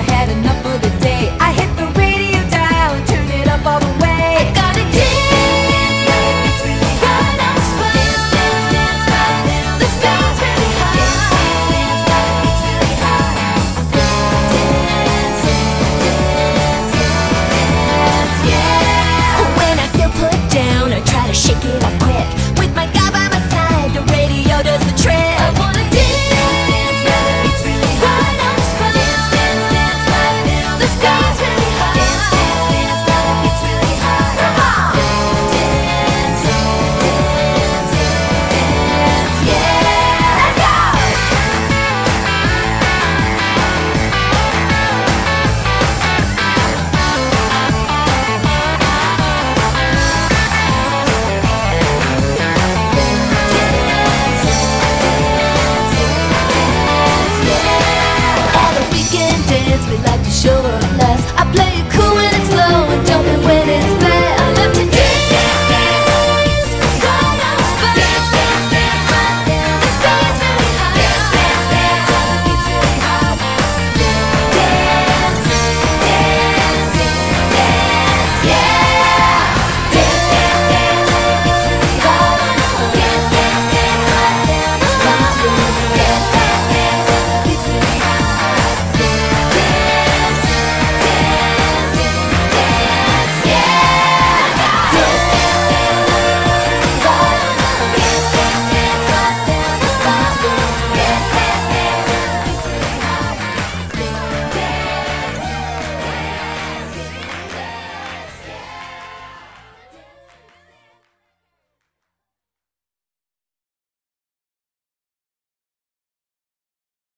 I had enough of this.